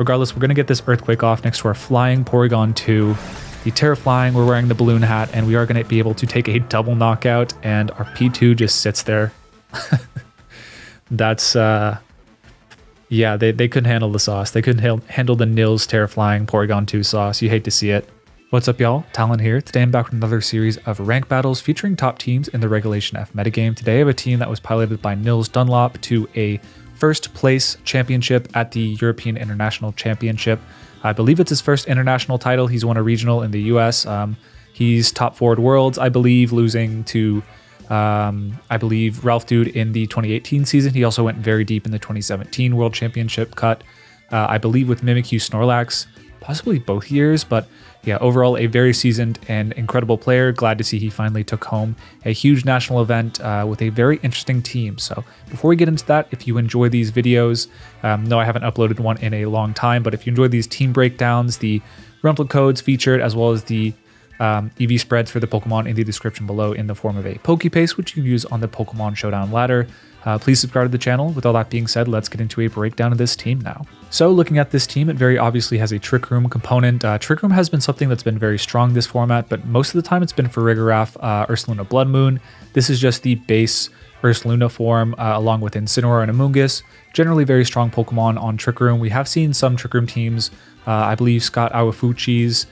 Regardless, we're going to get this Earthquake off next to our Flying Porygon 2. The Tera Flying, we're wearing the balloon hat, and we are going to be able to take a double knockout, and our P2 just sits there. That's, uh, yeah, they, they couldn't handle the sauce. They couldn't ha handle the Nils Tera Flying Porygon 2 sauce. You hate to see it. What's up, y'all? Talon here. Today I'm back with another series of rank battles featuring top teams in the Regulation F metagame. Today I have a team that was piloted by Nils Dunlop to a first place championship at the European International Championship. I believe it's his first international title. He's won a regional in the US. Um, he's top forward worlds, I believe, losing to, um, I believe, Ralph Dude in the 2018 season. He also went very deep in the 2017 World Championship cut, uh, I believe, with Mimikyu Snorlax, possibly both years, but yeah, overall a very seasoned and incredible player. Glad to see he finally took home a huge national event uh, with a very interesting team. So before we get into that, if you enjoy these videos, um, no, I haven't uploaded one in a long time, but if you enjoy these team breakdowns, the rental codes featured, as well as the um, EV spreads for the Pokemon in the description below in the form of a Pokepaste, which you can use on the Pokemon Showdown ladder. Uh, please subscribe to the channel. With all that being said, let's get into a breakdown of this team now. So looking at this team, it very obviously has a Trick Room component. Uh, Trick Room has been something that's been very strong this format, but most of the time it's been for Farigiraf, uh, Ursaluna Blood Moon. This is just the base Ursaluna form, uh, along with Incineroar and Amoonguss. Generally very strong Pokemon on Trick Room. We have seen some Trick Room teams, uh, I believe Scott Awafuchi's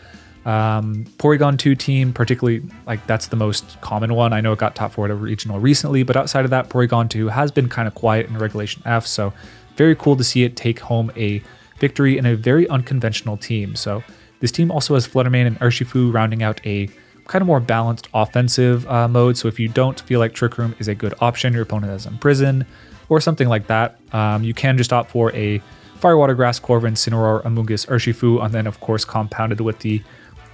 um, Porygon 2 team, particularly, like that's the most common one. I know it got top four at a regional recently, but outside of that, Porygon 2 has been kind of quiet in Regulation F, so very cool to see it take home a victory in a very unconventional team. So this team also has Fluttermane and Urshifu rounding out a kind of more balanced offensive uh, mode. So if you don't feel like Trick Room is a good option, your opponent is in prison or something like that, um, you can just opt for a Firewater Grass, Corvin, Cineroar, Amoonguss, Urshifu, and then of course compounded with the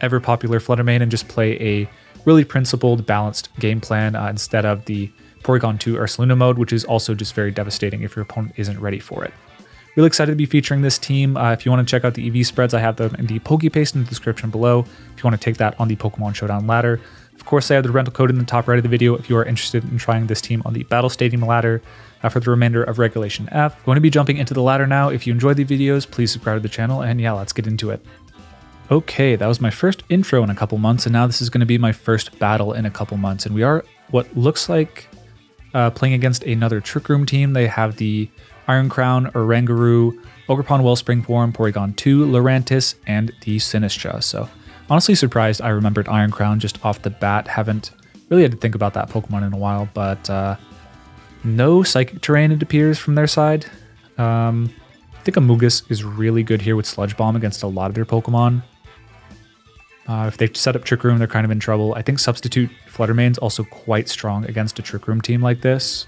ever popular Fluttermane and just play a really principled, balanced game plan uh, instead of the Porygon 2 Ursaluna mode, which is also just very devastating if your opponent isn't ready for it. Really excited to be featuring this team. Uh, if you want to check out the EV spreads, I have them in the Pokepaste in the description below. If you want to take that on the Pokemon Showdown ladder. Of course, I have the rental code in the top right of the video if you are interested in trying this team on the Battle Stadium ladder uh, for the remainder of Regulation F. I'm going to be jumping into the ladder now. If you enjoyed the videos, please subscribe to the channel, and yeah, let's get into it. Okay, that was my first intro in a couple months, and now this is going to be my first battle in a couple months. And we are what looks like uh, playing against another Trick Room team. They have the Iron Crown, Oranguru, Ogerpon Wellspring form, Porygon 2, Lurantis, and the Sinistcha. So honestly surprised I remembered Iron Crown just off the bat. Haven't really had to think about that Pokemon in a while, but uh, no Psychic Terrain it appears from their side. Um, I think Amoonguss is really good here with Sludge Bomb against a lot of their Pokemon. Uh, if they set up Trick Room, they're kind of in trouble. I think Substitute Fluttermane's also quite strong against a Trick Room team like this.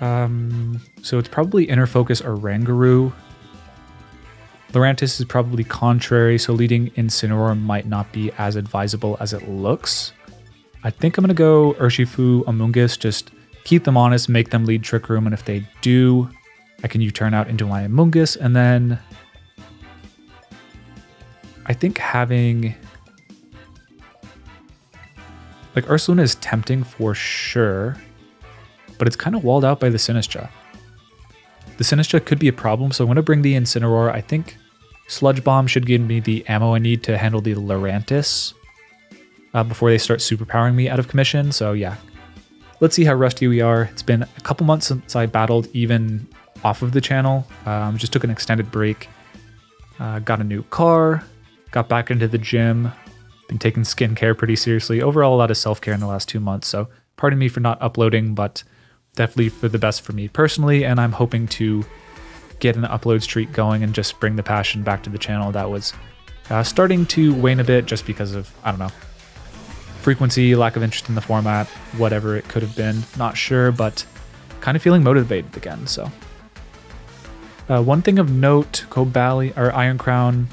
Um, so it's probably Inner Focus Oranguru. Lurantis is probably contrary, so leading Incineroar might not be as advisable as it looks. I think I'm going to go Urshifu, Amoonguss, just keep them honest, make them lead Trick Room, and if they do, I can U-turn out into my Amoonguss, and then I think having like Ursaluna is tempting for sure, but it's kind of walled out by the Sinistcha. The Sinistcha could be a problem, so I'm going to bring the Incineroar. I think Sludge Bomb should give me the ammo I need to handle the Lurantis uh, before they start superpowering me out of commission. So yeah, let's see how rusty we are. It's been a couple months since I battled even off of the channel. Um, just took an extended break. Uh, got a new car, got back into the gym, been taking skincare pretty seriously. Overall, a lot of self care in the last two months. So, pardon me for not uploading, but definitely for the best for me personally. And I'm hoping to get an upload streak going and just bring the passion back to the channel that was uh, starting to wane a bit just because of, I don't know, frequency, lack of interest in the format, whatever it could have been. Not sure, but kind of feeling motivated again. So, uh, one thing of note, Cobali or Iron Crown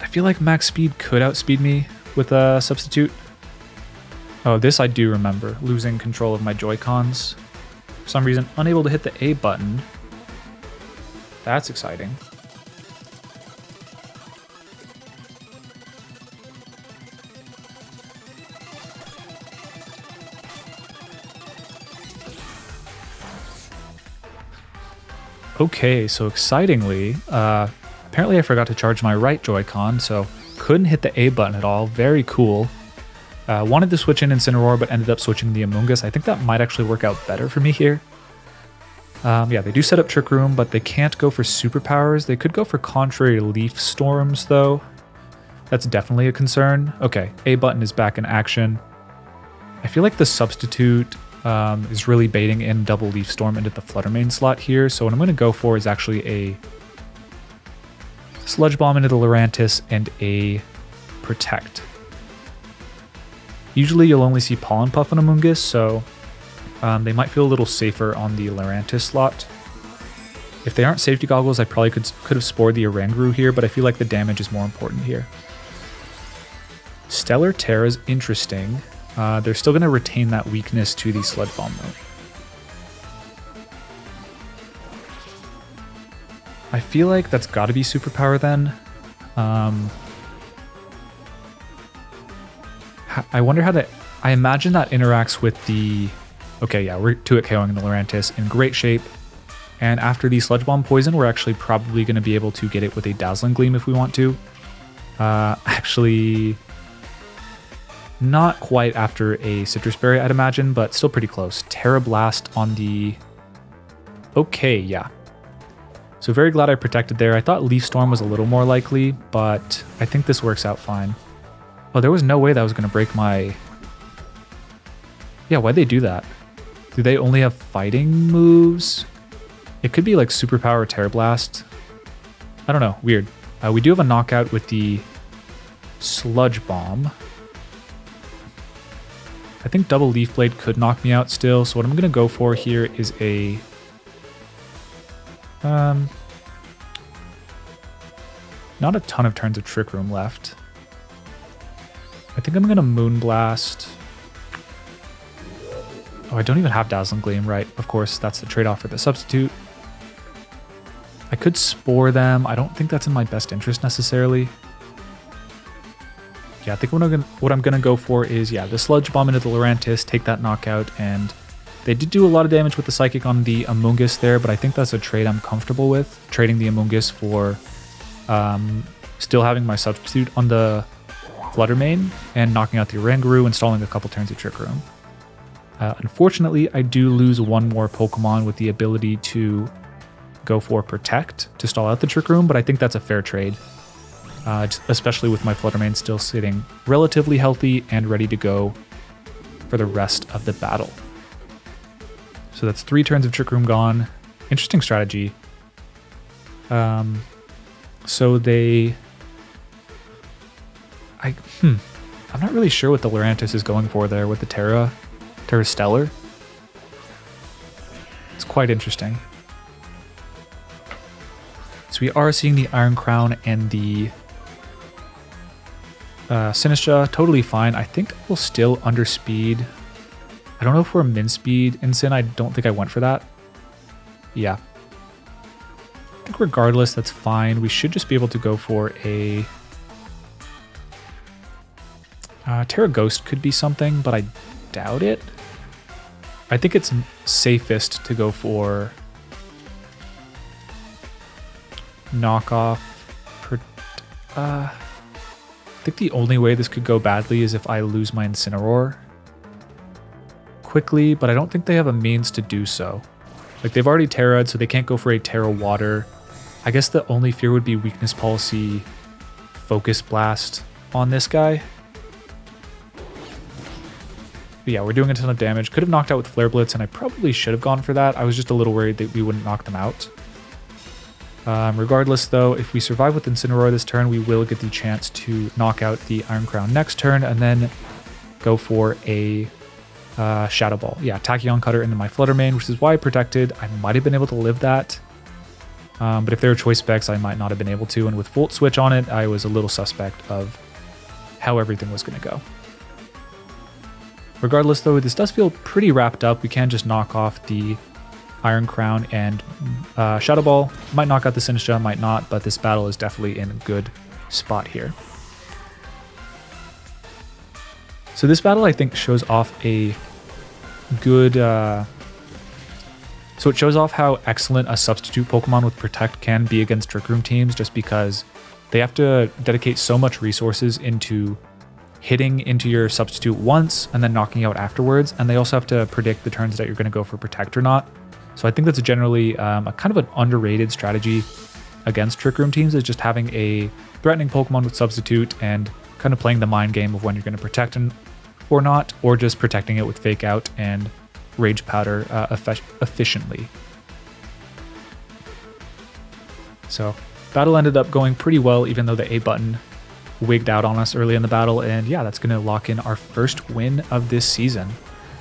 I feel like max speed could outspeed me with a substitute. Oh, this I do remember, losing control of my Joy-Cons. For some reason, unable to hit the A button. That's exciting. Okay, so excitingly, uh, apparently I forgot to charge my right Joy-Con, so couldn't hit the A button at all. Very cool. Uh, wanted to switch in Incineroar, but ended up switching the Amoonguss. I think that might actually work out better for me here. Um, yeah, they do set up Trick Room, but they can't go for superpowers. They could go for Contrary Leaf Storms, though. That's definitely a concern. Okay, A button is back in action. I feel like the substitute um, is really baiting in double Leaf Storm into the Flutter Mane slot here. So what I'm going to go for is actually a Sludge Bomb into the Lurantis and a Protect. Usually you'll only see Pollen Puff on Amoonguss, so um, they might feel a little safer on the Lurantis slot. If they aren't safety goggles, I probably could, could have spored the Oranguru here, but I feel like the damage is more important here. Stellar Tera is interesting. Uh, they're still going to retain that weakness to the Sludge Bomb though. I feel like that's got to be superpower then. Um, I wonder how that... I imagine that interacts with the... Okay, yeah, we're 2 it KOing the Lurantis in great shape. And after the Sludge Bomb Poison, we're actually probably going to be able to get it with a Dazzling Gleam if we want to. Uh, actually, not quite after a Citrus Berry, I'd imagine, but still pretty close. Tera Blast on the... Okay, yeah. So very glad I protected there. I thought Leaf Storm was a little more likely, but I think this works out fine. Oh, there was no way that was going to break my... Yeah, why'd they do that? Do they only have fighting moves? It could be like Superpower Tera Blast. I don't know. Weird. Uh, we do have a knockout with the Sludge Bomb. I think Double Leaf Blade could knock me out still, so what I'm going to go for here is a... Um, not a ton of turns of Trick Room left. I think I'm going to Moonblast. Oh, I don't even have Dazzling Gleam, right? Of course, that's the trade-off for the substitute. I could Spore them. I don't think that's in my best interest necessarily. Yeah, I think what I'm gonna, what I'm gonna go for is, yeah, the Sludge Bomb into the Lurantis, take that knockout, and they did do a lot of damage with the Psychic on the Amoonguss there, but I think that's a trade I'm comfortable with, trading the Amoonguss for um, still having my substitute on the Flutter Mane and knocking out the Oranguru, installing a couple turns of Trick Room. Uh, unfortunately, I do lose one more Pokemon with the ability to go for Protect to stall out the Trick Room, but I think that's a fair trade, uh, especially with my Flutter Mane still sitting relatively healthy and ready to go for the rest of the battle. So that's three turns of Trick Room gone. Interesting strategy. Um, so they... I, hmm. I'm not really sure what the Lurantis is going for there with the Terra, Tera Stellar. It's quite interesting. So we are seeing the Iron Crown and the uh, Sinistcha totally fine. I think we'll still underspeed. I don't know if we're min speed in Sin. I don't think I went for that. Yeah. I think regardless, that's fine. We should just be able to go for a... Uh, Tera Ghost could be something, but I doubt it. I think it's safest to go for knockoff. Uh, I think the only way this could go badly is if I lose my Incineroar quickly, but I don't think they have a means to do so. Like they've already Tera'd, so they can't go for a Tera Water. I guess the only fear would be weakness policy focus blast on this guy. But yeah, we're doing a ton of damage. Could have knocked out with Flare Blitz, and I probably should have gone for that. I was just a little worried that we wouldn't knock them out. Um, regardless, though, if we survive with Incineroar this turn, we will get the chance to knock out the Iron Crown next turn, and then go for a uh, Shadow Ball. Yeah, Tachyon Cutter into my Flutter Mane, which is why I protected. I might have been able to live that. Um, but if there were choice specs, I might not have been able to. And with Volt Switch on it, I was a little suspect of how everything was going to go. Regardless, though, this does feel pretty wrapped up. We can just knock off the Iron Crown and uh, Shadow Ball. Might knock out the Sinistcha, might not, but this battle is definitely in a good spot here. So this battle, I think, shows off a good uh, So it shows off how excellent a substitute Pokemon with Protect can be against Trick Room teams just because they have to dedicate so much resources into hitting into your substitute once and then knocking out afterwards. And they also have to predict the turns that you're going to go for Protect or not. So I think that's generally um, a kind of an underrated strategy against Trick Room teams is just having a threatening Pokemon with Substitute and kind of playing the mind game of when you're going to protect and or not, or just protecting it with Fake Out and Rage Powder uh, efficiently. So battle ended up going pretty well, even though the A button wigged out on us early in the battle. And yeah, that's going to lock in our first win of this season.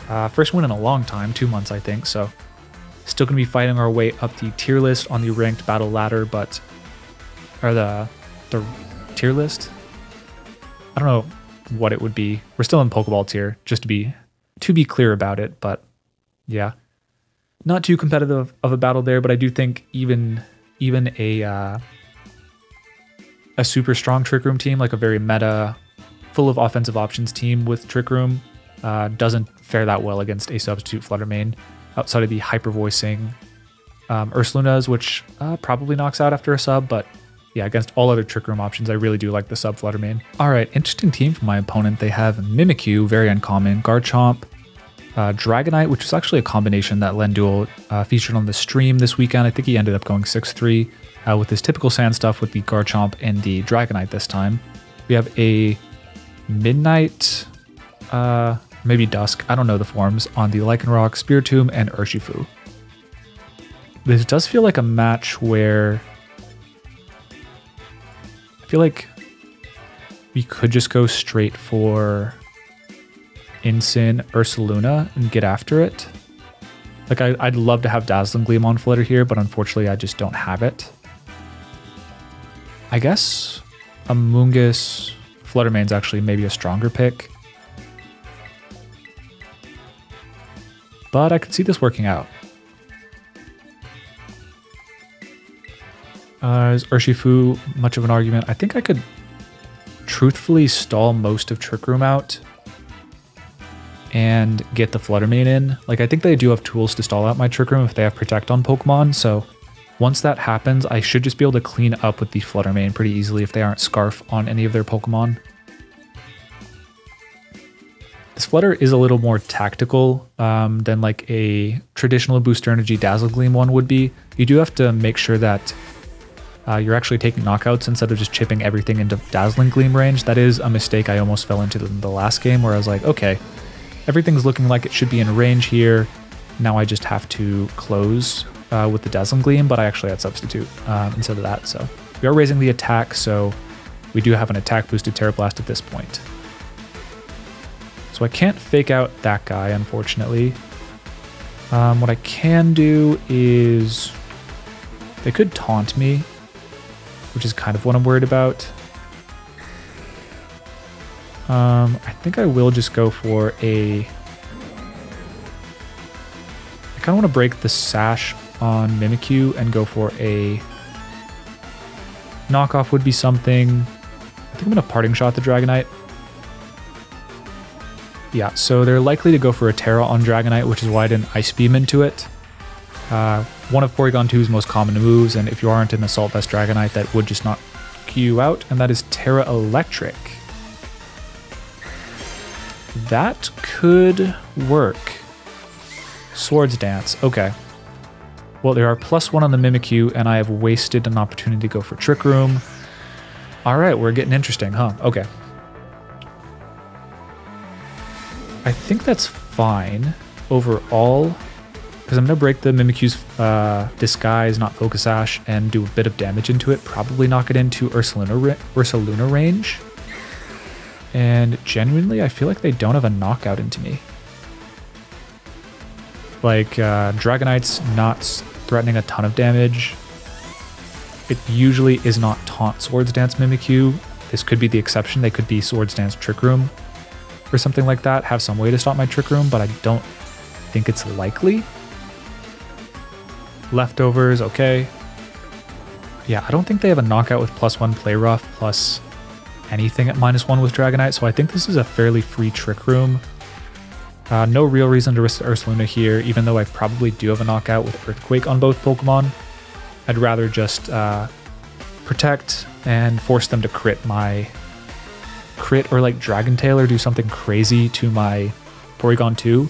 Uh, first win in a long time, two months, I think. So still going to be fighting our way up the tier list on the ranked battle ladder, but or the the tier list. I don't know what it would be. We're still in Pokeball tier, just to be to be clear about it. But yeah, not too competitive of a battle there. But I do think even even a uh, a super strong Trick Room team, like a very meta, full of offensive options team with Trick Room, uh, doesn't fare that well against a substitute Flutter Mane outside of the hyper voicing um, Ursalunas, which uh, probably knocks out after a sub, but yeah, against all other Trick Room options, I really do like the sub Flutter Mane. All right, interesting team for my opponent. They have Mimikyu, very uncommon, Garchomp, uh, Dragonite, which is actually a combination that Lenduel uh, featured on the stream this weekend. I think he ended up going 6-3 uh, with his typical sand stuff with the Garchomp and the Dragonite this time. We have a Midnight, uh, maybe Dusk, I don't know the forms, on the Lycanroc, Spiritomb, and Urshifu. This does feel like a match where I feel like we could just go straight for Incin Ursaluna and get after it. Like, I, would love to have Dazzling Gleam on Flutter here, but unfortunately I just don't have it. I guess Amoonguss Flutter Mane's actually maybe a stronger pick. But I could see this working out. Uh, is Urshifu much of an argument? I think I could truthfully stall most of Trick Room out and get the Flutter Mane in. Like, I think they do have tools to stall out my Trick Room if they have Protect on Pokemon, so once that happens, I should just be able to clean up with the Flutter Mane pretty easily if they aren't Scarf on any of their Pokemon. This Flutter is a little more tactical um, than like a traditional Booster Energy Dazzle Gleam one would be. You do have to make sure that uh, you're actually taking knockouts instead of just chipping everything into Dazzling Gleam range. That is a mistake I almost fell into the last game where I was like, okay, everything's looking like it should be in range here. Now I just have to close uh, with the Dazzling Gleam, but I actually had Substitute um, instead of that. So we are raising the attack, so we do have an attack boosted Tera Blast at this point. So I can't fake out that guy, unfortunately. Um, what I can do is... They could taunt me, which is kind of what I'm worried about. Um, I think I will just go for a... I kind of want to break the Sash on Mimikyu and go for a... Knockoff would be something. I think I'm going to Parting Shot the Dragonite. Yeah, so they're likely to go for a Tera on Dragonite, which is why I didn't Ice Beam into it. Uh, one of Porygon 2's most common moves, and if you aren't an Assault Vest Dragonite, that would just not you out, and that is Tera Electric. That could work. Swords Dance, okay. Well, there are plus one on the Mimikyu, and I have wasted an opportunity to go for Trick Room. Alright, we're getting interesting, huh? Okay. I think that's fine overall because I'm going to break the Mimikyu's uh, Disguise, not Focus Sash, and do a bit of damage into it. Probably knock it into Ursaluna, Ursaluna range. And genuinely, I feel like they don't have a knockout into me. Like, uh, Dragonite's not threatening a ton of damage. It usually is not Taunt Swords Dance Mimikyu. This could be the exception. They could be Swords Dance Trick Room or something like that. Have some way to stop my Trick Room, but I don't think it's likely. Leftovers, okay. Yeah, I don't think they have a knockout with plus one play rough plus anything at minus one with Dragonite, so I think this is a fairly free trick room. Uh, no real reason to risk Ursaluna here, even though I probably do have a knockout with Earthquake on both Pokemon. I'd rather just uh, protect and force them to crit my crit or like Dragon Tail or do something crazy to my Porygon 2.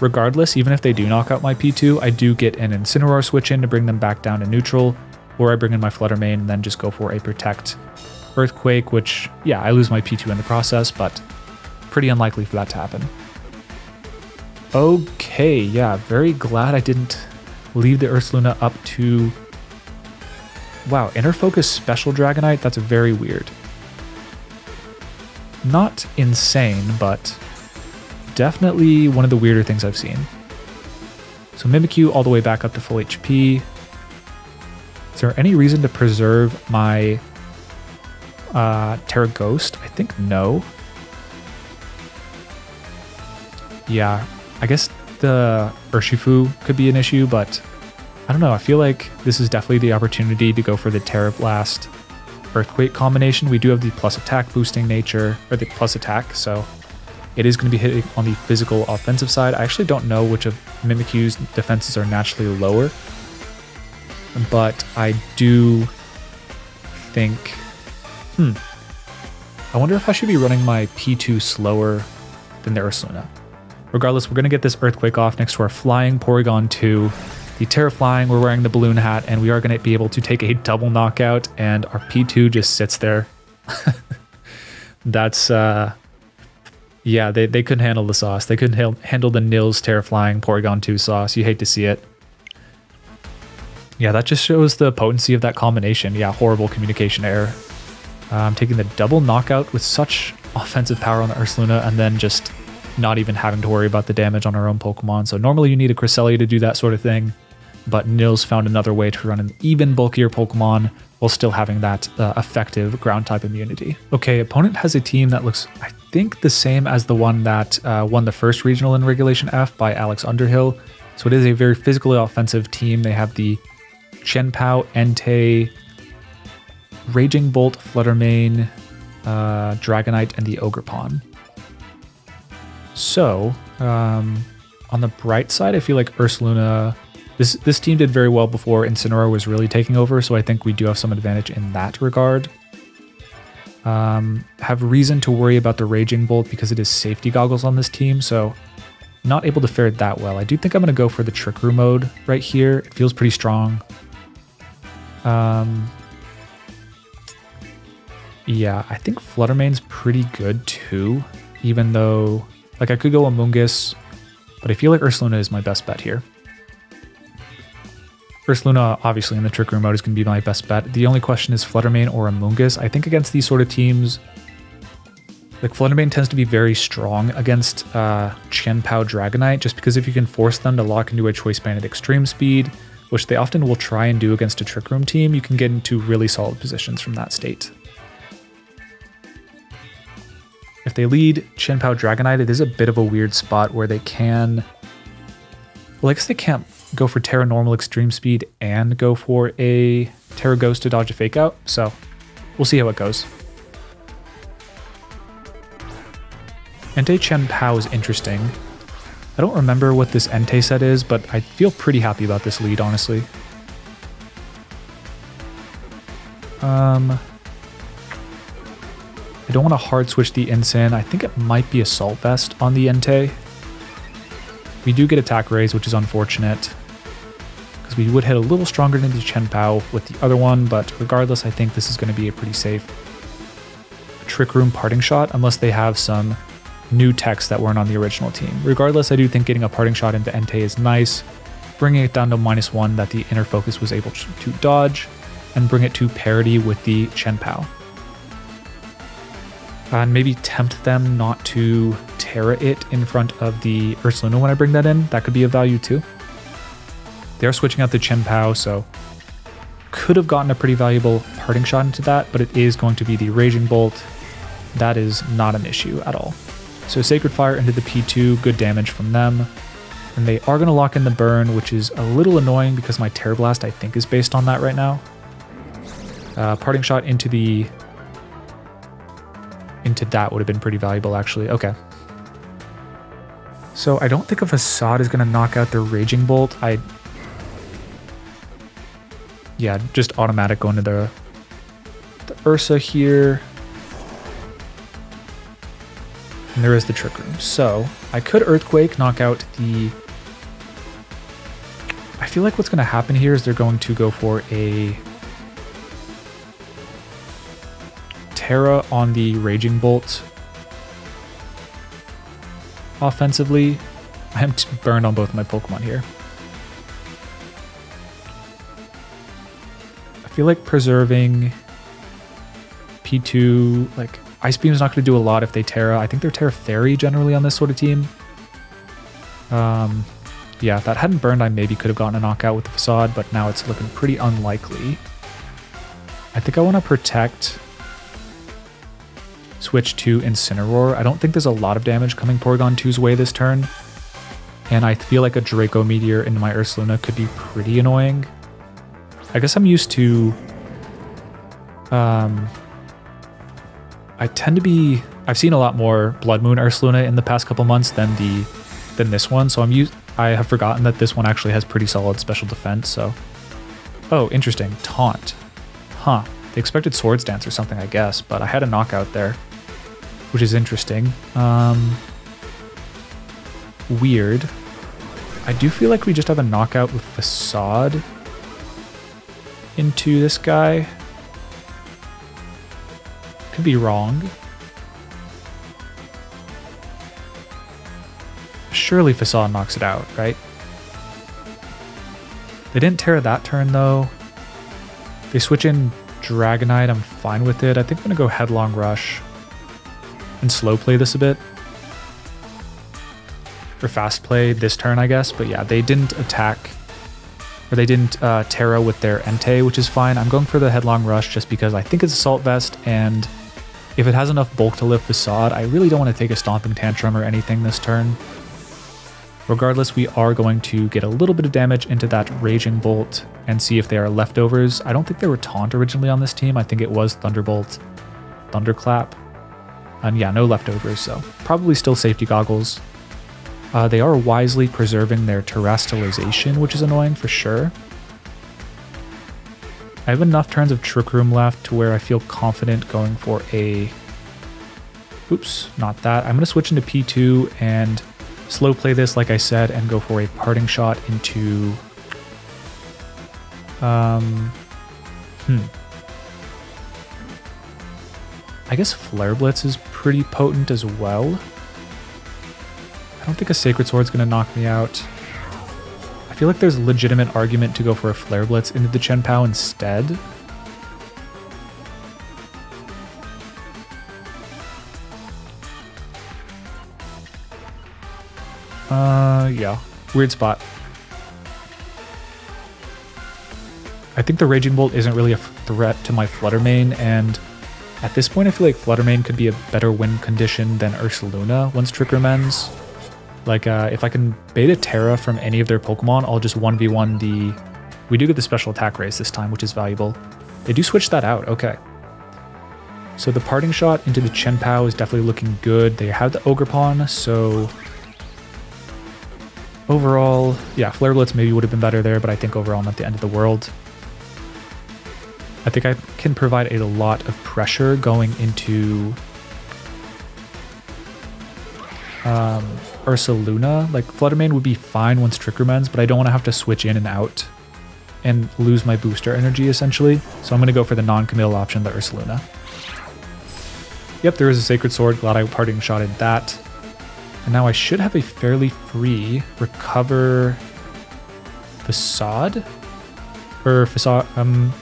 Regardless, even if they do knock out my P2, I do get an Incineroar switch in to bring them back down to neutral, or I bring in my Flutter Mane and then just go for a Protect Earthquake, which, yeah, I lose my P2 in the process, but pretty unlikely for that to happen. Okay, yeah, very glad I didn't leave the Ursaluna up to... Wow, Inner Focus Special Dragonite? That's very weird. Not insane, but definitely one of the weirder things I've seen. So Mimikyu all the way back up to full HP. Is there any reason to preserve my uh, Tera Ghost? I think no. Yeah, I guess the Urshifu could be an issue, but I don't know. I feel like this is definitely the opportunity to go for the Tera Blast Earthquake combination. We do have the plus attack boosting nature, or the plus attack, so it is going to be hitting on the physical offensive side. I actually don't know which of Mimikyu's defenses are naturally lower, but I do think, hmm, I wonder if I should be running my P2 slower than the Ursaluna. Regardless, we're going to get this Earthquake off next to our Flying Porygon 2. The Tera Flying, we're wearing the balloon hat, and we are going to be able to take a double knockout, and our P2 just sits there. That's, uh, yeah, they, they couldn't handle the sauce. They couldn't ha handle the Nils Tera Flying Porygon 2 sauce. You hate to see it. Yeah, that just shows the potency of that combination. Yeah, horrible communication error. I'm taking the double knockout with such offensive power on the Ursaluna and then just not even having to worry about the damage on our own Pokemon. So normally you need a Cresselia to do that sort of thing, but Nils found another way to run an even bulkier Pokemon while still having that uh, effective ground type immunity. Okay, opponent has a team that looks, I think, the same as the one that uh, won the first regional in Regulation F by Alex Underhill. So it is a very physically offensive team. They have the Chien-Pao, Entei, Raging Bolt, Flutter Mane, uh, Dragonite, and the Ogerpon. So, um, on the bright side, I feel like Ursaluna this this team did very well before Incineroar was really taking over, so I think we do have some advantage in that regard. Um, have reason to worry about the Raging Bolt because it is safety goggles on this team, so not able to fare that well. I do think I'm going to go for the Trick Room mode right here. It feels pretty strong. Um, yeah, I think Flutter Mane's pretty good too, even though, like, I could go Amoonguss, but I feel like Ursaluna is my best bet here. Ursaluna, obviously, in the Trick Room mode is going to be my best bet. The only question is Flutter Mane or Amoonguss. I think against these sort of teams, like Flutter Mane tends to be very strong against uh, Chien-Pao Dragonite, just because if you can force them to lock into a Choice Band at extreme speed, which they often will try and do against a Trick Room team, you can get into really solid positions from that state. If they lead Chien-Pao Dragonite, it is a bit of a weird spot where they can... Well, I guess they can't go for Tera Normal Extreme Speed and go for a Tera Ghost to dodge a Fake Out. So we'll see how it goes. Entei Chien-Pao is interesting. I don't remember what this Entei set is, but I feel pretty happy about this lead, honestly. Um, I don't want to hard switch the Incin. I think it might be Assault Vest on the Entei. We do get attack raise, which is unfortunate. Because we would hit a little stronger than the Chien-Pao with the other one, but regardless, I think this is going to be a pretty safe Trick Room parting shot, unless they have some new techs that weren't on the original team. Regardless, I do think getting a parting shot into Entei is nice, bringing it down to minus one that the inner focus was able to dodge, and bring it to parity with the Chien-Pao and maybe tempt them not to Tera it in front of the Ursaluna when I bring that in. That could be of value too. They are switching out the Chien-Pao, so could have gotten a pretty valuable parting shot into that, but it is going to be the Raging Bolt. That is not an issue at all. So Sacred Fire into the P2, good damage from them. And they are going to lock in the burn, which is a little annoying because my Tera Blast I think is based on that right now. Uh, parting shot into the into that would have been pretty valuable, actually. Okay. So I don't think a Facade is going to knock out the Raging Bolt. I... Yeah, just automatic going to the, the Ursa here. And there is the Trick Room. So I could Earthquake, knock out the... I feel like what's going to happen here is they're going to go for a... Tera on the Raging Bolt offensively. I am burned on both my Pokemon here. I feel like preserving P2, like Ice Beam is not going to do a lot if they Tera. I think they're Tera Fairy generally on this sort of team. Um, yeah, if that hadn't burned, I maybe could have gotten a knockout with the Facade, but now it's looking pretty unlikely. I think I want to protect switch to Incineroar. I don't think there's a lot of damage coming Porygon 2's way this turn. And I feel like a Draco Meteor into my Ursaluna could be pretty annoying. I guess I'm used to... Um, I tend to be... I've seen a lot more Blood Moon Ursaluna in the past couple months than the than this one, so I'm used. I have forgotten that this one actually has pretty solid special defense, so... Oh, interesting. Taunt. Huh. They expected Swords Dance or something, I guess, but I had a knockout there which is interesting. Um, weird. I do feel like we just have a knockout with Facade into this guy. Could be wrong. Surely Facade knocks it out, right? They didn't tear that turn though. They switch in Dragonite, I'm fine with it. I think I'm to go Headlong Rush and slow play this a bit. Or fast play this turn, I guess. But yeah, they didn't attack, or they didn't uh, Tera with their Entei, which is fine. I'm going for the Headlong Rush just because I think it's Assault Vest, and if it has enough bulk to lift Facade, I really don't want to take a Stomping Tantrum or anything this turn. Regardless, we are going to get a little bit of damage into that Raging Bolt and see if they are leftovers. I don't think they were Taunt originally on this team. I think it was Thunderbolt, Thunderclap. And yeah, no leftovers, so probably still safety goggles. Uh, they are wisely preserving their terastallization, which is annoying for sure. I have enough turns of Trick Room left to where I feel confident going for a... Oops, not that. I'm going to switch into P2 and slow play this, like I said, and go for a parting shot into... Um, hmm. I guess Flare Blitz is pretty potent as well. I don't think a Sacred Sword's going to knock me out. I feel like there's a legitimate argument to go for a Flare Blitz into the Chien-Pao instead. Uh, yeah. Weird spot. I think the Raging Bolt isn't really a threat to my Flutter Mane, and at this point, I feel like Flutter Mane could be a better win condition than Ursaluna once Trick Room ends. Like, uh, if I can beta Tera from any of their Pokemon, I'll just 1v1 the... We do get the special attack raise this time, which is valuable. They do switch that out, okay. So the parting shot into the Chien-Pao is definitely looking good. They have the Ogerpon, so... Overall, yeah, Flare Blitz maybe would have been better there, but I think overall not the end of the world. I think I can provide a lot of pressure going into um, Ursaluna. Like Flutter Mane would be fine once Trick Room but I don't want to have to switch in and out and lose my booster energy essentially. So I'm going to go for the non-committal option, the Ursaluna. Yep, there is a Sacred Sword. Glad I parting shotted that. And now I should have a fairly free recover facade or facade um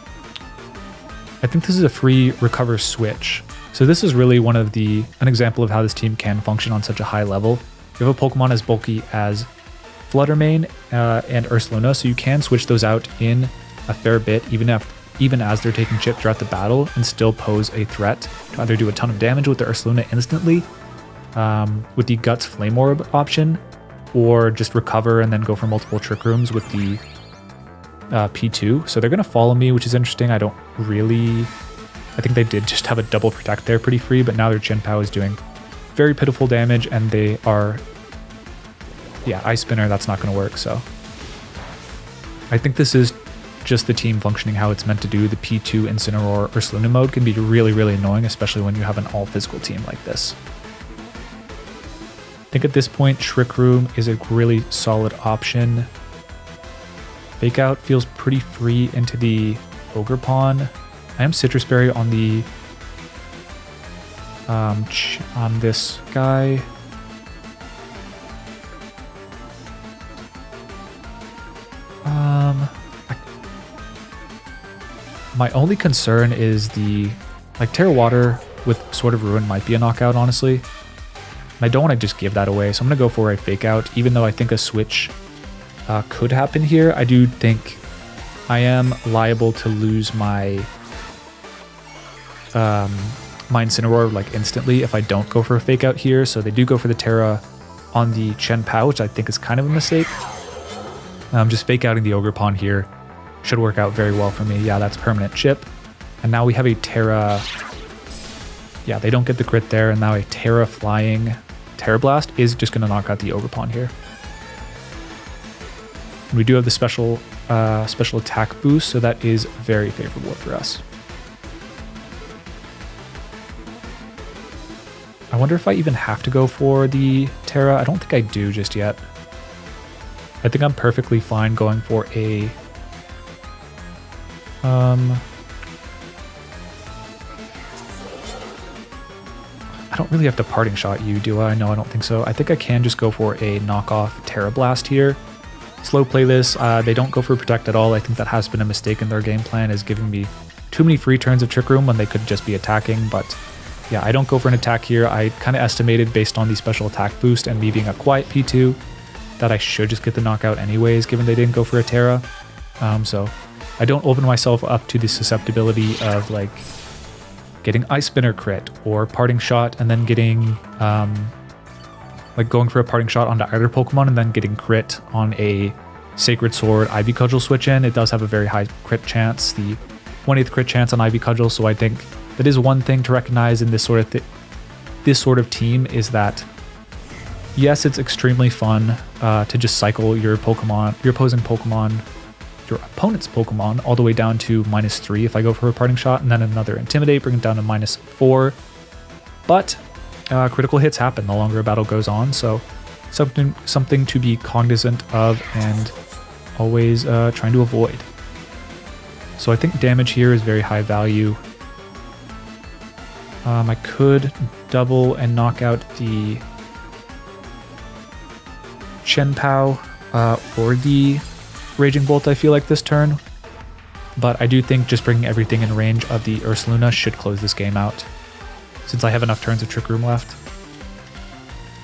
I think this is a free recover switch. So this is really one of the an example of how this team can function on such a high level. You have a Pokemon as bulky as Flutter Mane uh, and Ursaluna, so you can switch those out in a fair bit, even if even as they're taking chip throughout the battle, and still pose a threat to either do a ton of damage with the Ursaluna instantly, um, with the Guts Flame Orb option, or just recover and then go for multiple Trick Rooms with the uh, P2. So they're going to follow me, which is interesting. I don't really... I think they did just have a double protect there pretty free, but now their Chien-Pao is doing very pitiful damage and they are yeah, Ice Spinner, that's not going to work. So I think this is just the team functioning how it's meant to do. The P2 Incineroar Ursaluna mode can be really, really annoying, especially when you have an all physical team like this. I think at this point, Trick Room is a really solid option. Fake Out feels pretty free into the Ogerpon. I am Citrus Berry on the um, on this guy. Um, my only concern is the like Tera Water with Sword of Ruin might be a knockout, honestly. And I don't want to just give that away, so I'm going to go for a Fake Out, even though I think a switch uh, could happen here. I do think I am liable to lose my um, my Incineroar like instantly if I don't go for a Fake Out here. So they do go for the Tera on the Chien-Pao, which I think is kind of a mistake. Um, just fake outing the Ogerpon here should work out very well for me. Yeah, that's permanent chip. And now we have a Tera. Yeah, they don't get the crit there. And now a Tera flying Tera Blast is just going to knock out the Ogerpon here. And we do have the special uh, special attack boost, so that is very favorable for us. I wonder if I even have to go for the Tera. I don't think I do just yet. I think I'm perfectly fine going for a... Um, I don't really have to parting shot you, do I? No, I don't think so. I think I can just go for a knockoff Terra Blast here. Slow play this. Uh, they don't go for Protect at all. I think that has been a mistake in their game plan, is giving me too many free turns of Trick Room when they could just be attacking, but yeah, I don't go for an attack here. I kind of estimated based on the special attack boost and me being a quiet P2 that I should just get the knockout anyways, given they didn't go for a Tera. Um, so I don't open myself up to the susceptibility of like getting Ice Spinner crit or Parting Shot and then getting um, like going for a Parting Shot onto either Pokemon and then getting crit on a Sacred Sword Ivy Cudgel switch in. It does have a very high crit chance, the 1 8th crit chance on Ivy Cudgel, so I think that is one thing to recognize in this sort of th this sort of team is that yes, it's extremely fun uh, to just cycle your Pokemon, your opposing Pokemon, your opponent's Pokemon all the way down to minus three if I go for a parting shot, and then another Intimidate, bring it down to minus four. But uh, critical hits happen the longer a battle goes on, so something something to be cognizant of and always uh, trying to avoid. So I think damage here is very high value. Um, I could double and knock out the Chien-Pao uh, or the Raging Bolt, I feel like, this turn. But I do think just bringing everything in range of the Ursaluna should close this game out, since I have enough turns of Trick Room left.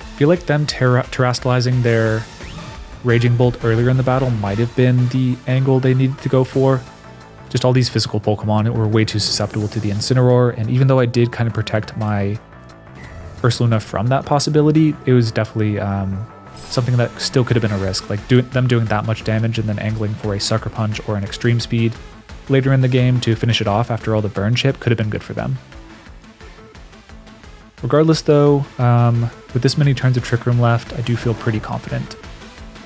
I feel like them ter terastallizing their Raging Bolt earlier in the battle might have been the angle they needed to go for. Just all these physical Pokemon were way too susceptible to the Incineroar, and even though I did kind of protect my Ursaluna from that possibility, it was definitely um, something that still could have been a risk. Like do, them doing that much damage and then angling for a Sucker Punch or an Extreme Speed later in the game to finish it off after all the burn chip could have been good for them. Regardless though, um, with this many turns of Trick Room left, I do feel pretty confident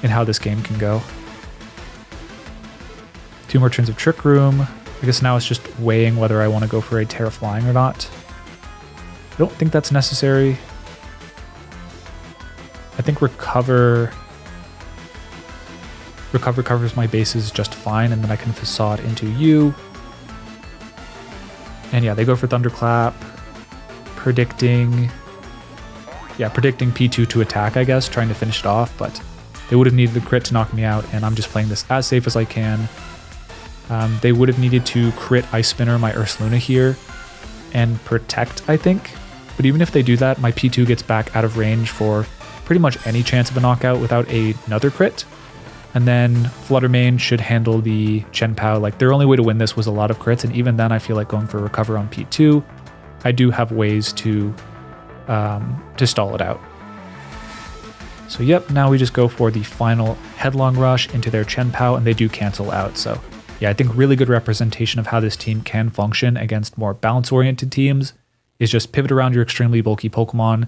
in how this game can go. Two more turns of Trick Room. I guess now it's just weighing whether I want to go for a Tera Flying or not. I don't think that's necessary. I think recover recover covers my bases just fine, and then I can facade into you. And yeah, they go for Thunderclap, predicting yeah, predicting P2 to attack, I guess, trying to finish it off, but they would have needed the crit to knock me out, and I'm just playing this as safe as I can. Um, they would have needed to crit Ice Spinner my Ursaluna here and protect, I think. But even if they do that, my P2 gets back out of range for pretty much any chance of a knockout without a, another crit. And then Flutter Mane should handle the Chien-Pao. Like their only way to win this was a lot of crits, and even then I feel like going for Recover on P2. I do have ways to um, to stall it out. So yep, now we just go for the final Headlong Rush into their Chien-Pao, and they do cancel out. So yeah, I think really good representation of how this team can function against more balance-oriented teams is just pivot around your extremely bulky Pokemon,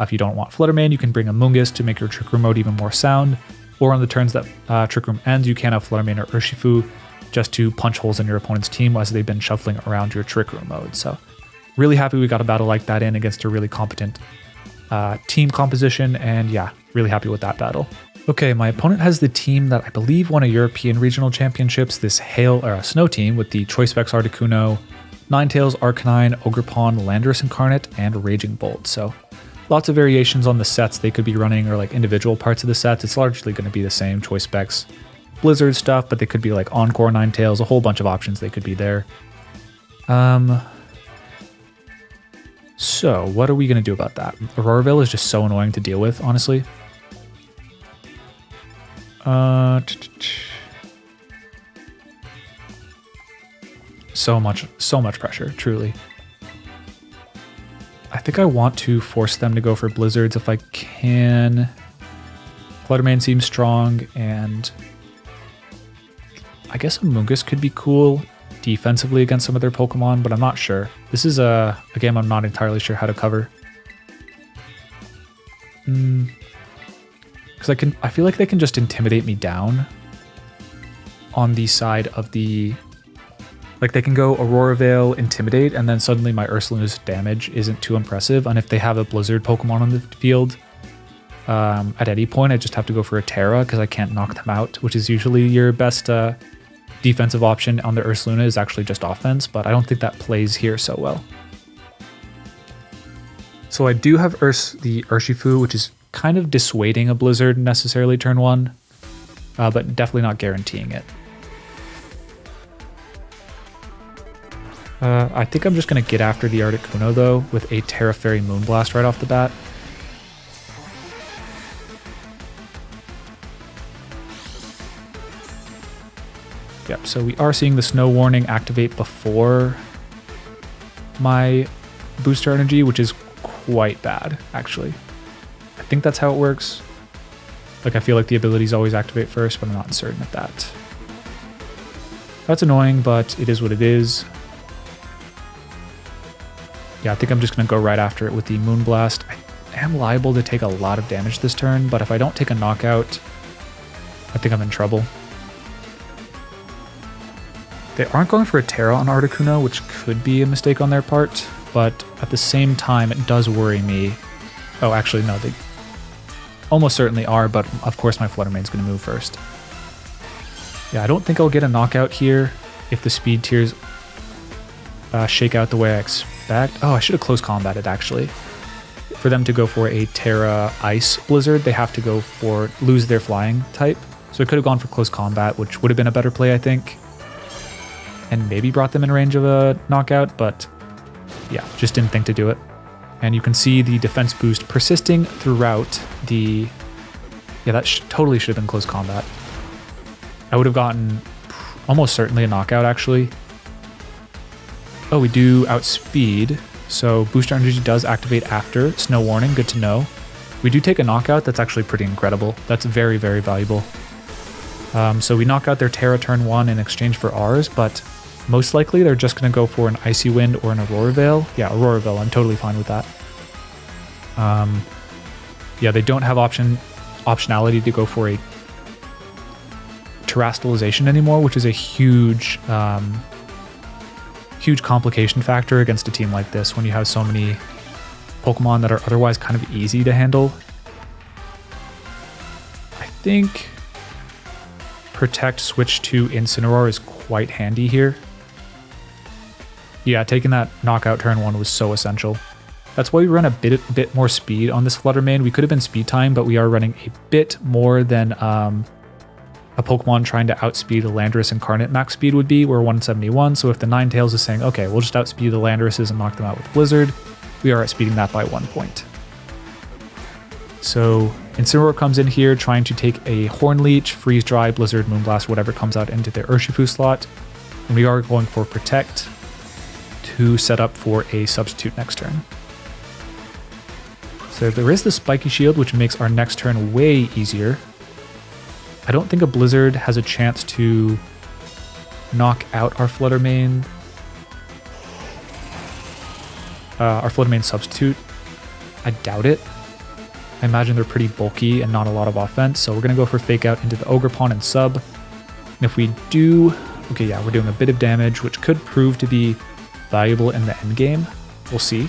If you don't want Fluttermane, you can bring Amoonguss to make your Trick Room mode even more sound. Or on the turns that uh, Trick Room ends, you can have Fluttermane or Urshifu just to punch holes in your opponent's team as they've been shuffling around your Trick Room mode. So really happy we got a battle like that in against a really competent uh, team composition. And yeah, really happy with that battle. Okay, my opponent has the team that I believe won a European regional championships, this Hail or a Snow team with the Choice Specs Articuno, Ninetales, Arcanine, Ogerpon, Landorus Incarnate, and Raging Bolt. So lots of variations on the sets they could be running or like individual parts of the sets. It's largely going to be the same choice specs. Blizzard stuff, but they could be like Encore Ninetales, a whole bunch of options they could be there. Um, so what are we going to do about that? Aurora Veil is just so annoying to deal with, honestly. Uh, so much, so much pressure, truly. I think I want to force them to go for blizzards if I can. Flutter Mane seems strong, and I guess Amoonguss could be cool defensively against some of their Pokemon, but I'm not sure. This is a, a game I'm not entirely sure how to cover. Because mm, I can, I feel like they can just intimidate me down on the side of the like they can go Aurora Veil, Intimidate, and then suddenly my Ursaluna's damage isn't too impressive. And if they have a Blizzard Pokemon on the field, um, at any point I just have to go for a Tera because I can't knock them out, which is usually your best uh, defensive option on the Ursaluna is actually just offense, but I don't think that plays here so well. So I do have Urs the Urshifu, which is kind of dissuading a Blizzard necessarily turn one, uh, but definitely not guaranteeing it. Uh, I think I'm just going to get after the Articuno, though, with a Tera Fairy Moonblast right off the bat. Yep, so we are seeing the Snow Warning activate before my booster energy, which is quite bad, actually. I think that's how it works. Like, I feel like the abilities always activate first, but I'm not certain of that. That's annoying, but it is what it is. Yeah, I think I'm just going to go right after it with the Moonblast. I am liable to take a lot of damage this turn, but if I don't take a knockout, I think I'm in trouble. They aren't going for a Tera on Articuno, which could be a mistake on their part, but at the same time, it does worry me. Oh, actually, no, they almost certainly are, but of course my Flutter Mane's going to move first. Yeah, I don't think I'll get a knockout here if the speed tiers uh, shake out the way I expect. Oh, I should have close combated actually. For them to go for a Tera Ice Blizzard, they have to go for lose their flying type. So I could have gone for close combat, which would have been a better play, I think. And maybe brought them in range of a knockout, but yeah, just didn't think to do it. And you can see the defense boost persisting throughout the... Yeah, that sh totally should have been close combat. I would have gotten almost certainly a knockout, actually. Oh, we do outspeed. So booster energy does activate after. Snow warning, good to know. We do take a knockout, that's actually pretty incredible. That's very, very valuable. Um, so we knock out their Tera turn 1 in exchange for ours, but most likely they're just going to go for an Icy Wind or an Aurora Veil. Yeah, Aurora Veil, I'm totally fine with that. Um, yeah, they don't have option optionality to go for a Terastallization anymore, which is a huge um, huge complication factor against a team like this when you have so many Pokemon that are otherwise kind of easy to handle. I think Protect switch to Incineroar is quite handy here. Yeah, taking that knockout turn one was so essential. That's why we run a bit bit more speed on this Flutter Mane. We could have been speed time, but we are running a bit more than um, a Pokemon trying to outspeed a Landorus Incarnate max speed would be. We're 171, so if the Ninetales is saying, okay, we'll just outspeed the Landoruses and knock them out with Blizzard, we are outspeeding that by one point. So Incineroar comes in here trying to take a Horn Leech, Freeze Dry, Blizzard, Moonblast, whatever comes out into their Urshifu slot. And we are going for Protect to set up for a substitute next turn. So there is the Spiky Shield, which makes our next turn way easier. I don't think a Blizzard has a chance to knock out our Flutter Mane. Uh, our flutter Fluttermane substitute. I doubt it. I imagine they're pretty bulky and not a lot of offense, so we're to go for Fake Out into the Ogerpon and sub. And if we do... Okay, yeah, we're doing a bit of damage, which could prove to be valuable in the end game. We'll see.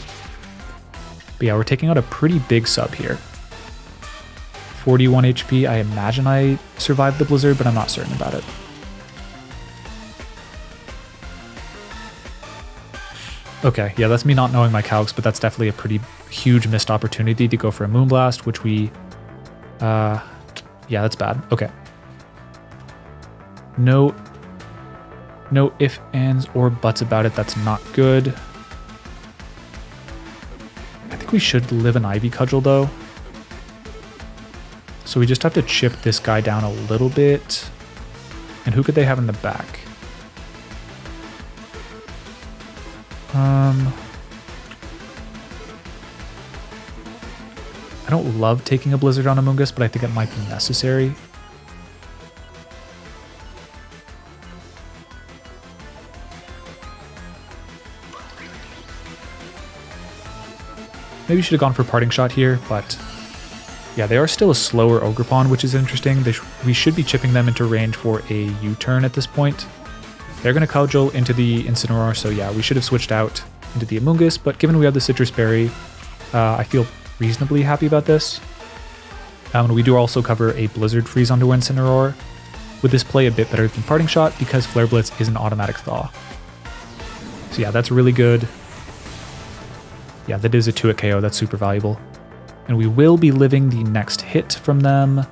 But yeah, we're taking out a pretty big sub here. 41 HP. I imagine I survived the blizzard, but I'm not certain about it. Okay, yeah, that's me not knowing my calcs, but that's definitely a pretty huge missed opportunity to go for a Moonblast, which we... Uh, yeah, that's bad. Okay. No... No if, ands, or buts about it. That's not good. I think we should live an Ivy Cudgel, though. So we just have to chip this guy down a little bit. And who could they have in the back? Um, I don't love taking a Blizzard on Amoonguss, but I think it might be necessary. Maybe should have gone for Parting Shot here, but yeah, they are still a slower Ogerpon, which is interesting. Sh we should be chipping them into range for a U-turn at this point. They're going to Cudgel into the Incineroar, so yeah, we should have switched out into the Amoonguss, but given we have the Sitrus Berry, uh, I feel reasonably happy about this. Um, we do also cover a Blizzard Freeze onto Incineroar. With this play a bit better than Parting Shot because Flare Blitz is an automatic Thaw. So yeah, that's really good. Yeah, that is a 2-hit KO, that's super valuable. And we will be living the next hit from them.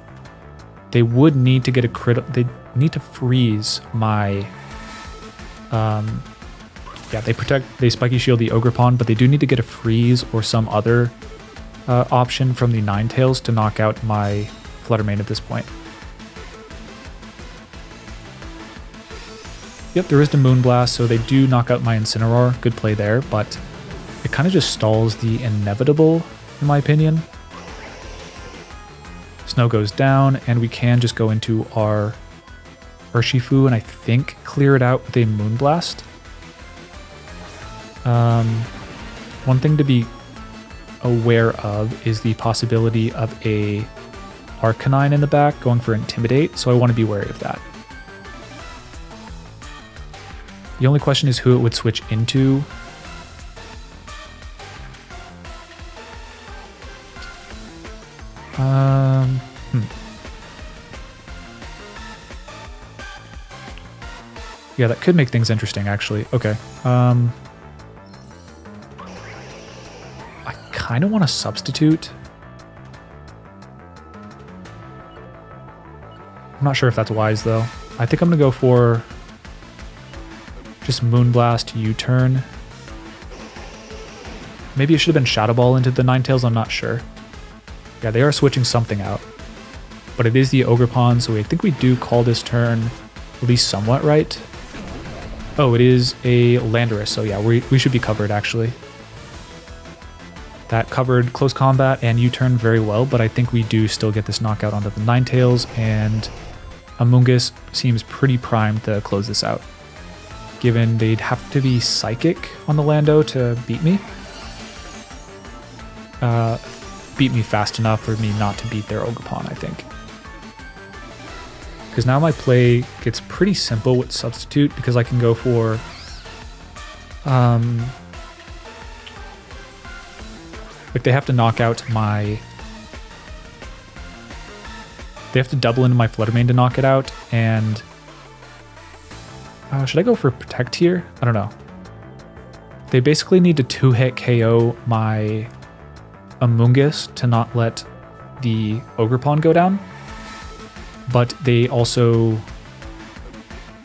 They would need to get a crit. They need to freeze my um, yeah, they protect, they spiky shield the Ogerpon, but they do need to get a freeze or some other uh, option from the Ninetales to knock out my Flutter Mane at this point. Yep, there is the Moonblast, so they do knock out my Incineroar. Good play there, but it kind of just stalls the inevitable, in my opinion. Snow goes down, and we can just go into our Urshifu and I think clear it out with a Moonblast. Um, one thing to be aware of is the possibility of a Arcanine in the back going for Intimidate, so I want to be wary of that. The only question is who it would switch into. Um, hmm. Yeah, that could make things interesting, actually. Okay. Um, I kind of want to substitute. I'm not sure if that's wise, though. I think I'm going to go for just Moonblast U-turn. Maybe it should have been Shadow Ball into the Ninetales, I'm not sure. Yeah, they are switching something out. But it is the Ogerpon, so I think we do call this turn at least somewhat right. Oh, it is a Landorus, so yeah, we, we should be covered, actually. That covered close combat and U-turn very well, but I think we do still get this knockout onto the Ninetales, and Amoonguss seems pretty primed to close this out. Given they'd have to be Psychic on the Lando to beat me. Uh, beat me fast enough for me not to beat their Ogerpon, I think because now my play gets pretty simple with substitute because I can go for um like they have to knock out my they have to double into my Flutter Mane to knock it out and uh, should I go for protect here? I don't know. They basically need to two-hit KO my Amoonguss to not let the Ogerpon go down but they also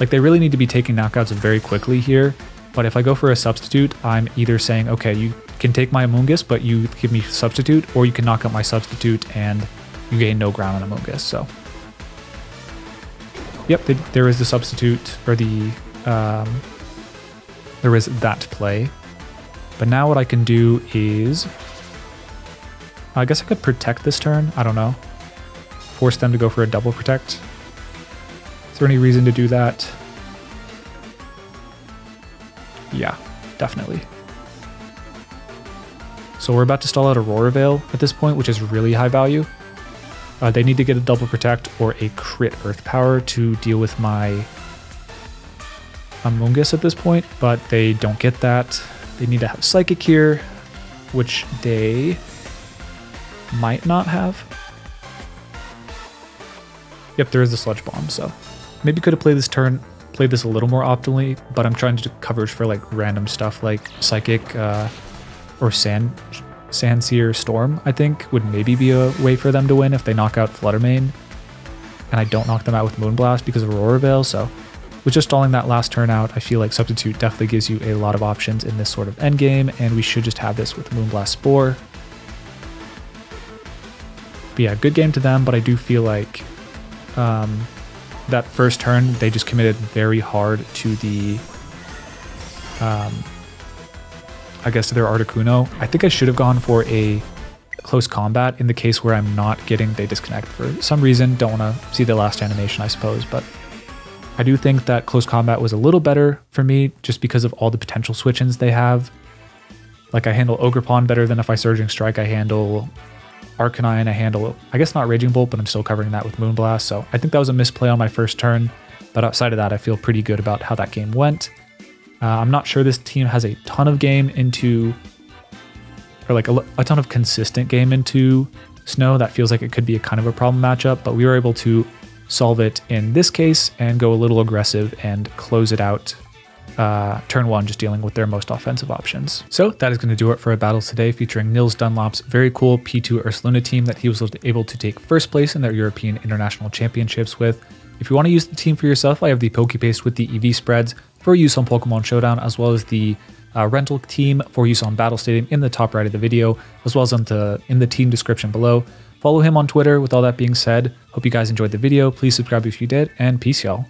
like they really need to be taking knockouts very quickly here. But if I go for a substitute, I'm either saying, okay, you can take my Amoonguss, but you give me substitute, or you can knock out my substitute and you gain no ground on Amoonguss. So, yep, there is the substitute or the um, there is that play. But now what I can do is, I guess I could protect this turn. I don't know force them to go for a double protect. Is there any reason to do that? Yeah, definitely. So we're about to stall out Aurora Veil at this point, which is really high value. Uh, they need to get a double protect or a crit earth power to deal with my Amoonguss at this point, but they don't get that. They need to have Psychic here, which they might not have. Yep, there is a Sludge Bomb, so maybe could have played this turn, played this a little more optimally, but I'm trying to do coverage for like random stuff like Psychic uh, or Sand Sandsear Storm, I think, would maybe be a way for them to win if they knock out Flutter Mane. And I don't knock them out with Moonblast because of Aurora Veil, so with just stalling that last turn out, I feel like Substitute definitely gives you a lot of options in this sort of endgame, and we should just have this with Moonblast Spore. But yeah, good game to them, but I do feel like um, that first turn, they just committed very hard to the um, I guess, to their Articuno. I think I should have gone for a close combat in the case where I'm not getting they disconnect for some reason. Don't want to see the last animation, I suppose, but I do think that close combat was a little better for me just because of all the potential switch-ins they have. Like I handle Ogerpon better than if I Surging Strike. I handle Arcanine, I handle, I guess not Raging Bolt, but I'm still covering that with Moonblast. So I think that was a misplay on my first turn. But outside of that, I feel pretty good about how that game went. Uh, I'm not sure this team has a ton of game into, or like a, a ton of consistent game into Snow. That feels like it could be a kind of a problem matchup, but we were able to solve it in this case and go a little aggressive and close it out uh, turn one, just dealing with their most offensive options. So that is going to do it for our battles today, featuring Nils Dunlop's very cool P2 Ursaluna team that he was able to take first place in their European International Championships with. If you want to use the team for yourself, I have the Pokepaste with the EV spreads for use on Pokemon Showdown, as well as the uh, rental team for use on Battle Stadium in the top right of the video, as well as on the, in the team description below. Follow him on Twitter. With all that being said, hope you guys enjoyed the video. Please subscribe if you did, and peace, y'all.